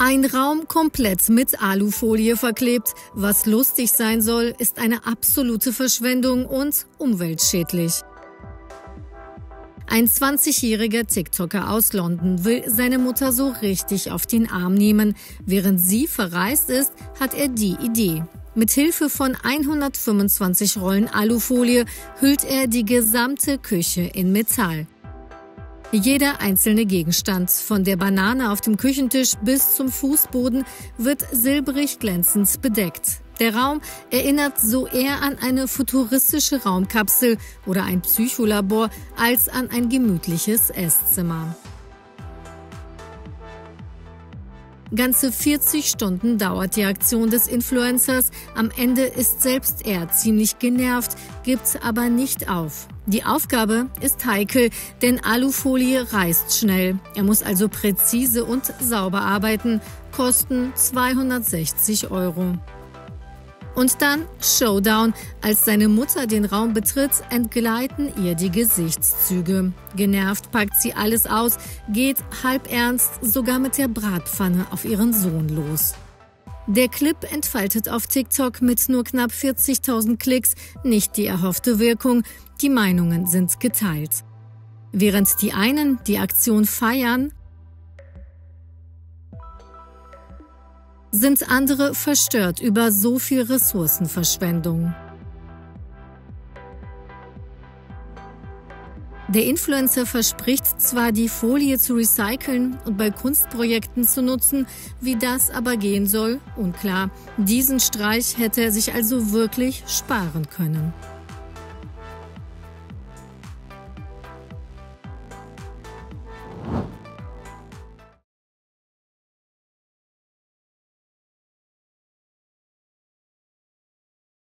Ein Raum komplett mit Alufolie verklebt. Was lustig sein soll, ist eine absolute Verschwendung und umweltschädlich. Ein 20-jähriger TikToker aus London will seine Mutter so richtig auf den Arm nehmen. Während sie verreist ist, hat er die Idee. Mit Hilfe von 125 Rollen Alufolie hüllt er die gesamte Küche in Metall. Jeder einzelne Gegenstand, von der Banane auf dem Küchentisch bis zum Fußboden, wird silbrig glänzend bedeckt. Der Raum erinnert so eher an eine futuristische Raumkapsel oder ein Psycholabor als an ein gemütliches Esszimmer. Ganze 40 Stunden dauert die Aktion des Influencers. Am Ende ist selbst er ziemlich genervt, gibt aber nicht auf. Die Aufgabe ist heikel, denn Alufolie reißt schnell. Er muss also präzise und sauber arbeiten. Kosten 260 Euro. Und dann Showdown. Als seine Mutter den Raum betritt, entgleiten ihr die Gesichtszüge. Genervt packt sie alles aus, geht halb ernst sogar mit der Bratpfanne auf ihren Sohn los. Der Clip entfaltet auf TikTok mit nur knapp 40.000 Klicks nicht die erhoffte Wirkung. Die Meinungen sind geteilt. Während die einen die Aktion feiern, sind andere verstört über so viel Ressourcenverschwendung. Der Influencer verspricht zwar, die Folie zu recyceln und bei Kunstprojekten zu nutzen, wie das aber gehen soll, unklar. Diesen Streich hätte er sich also wirklich sparen können.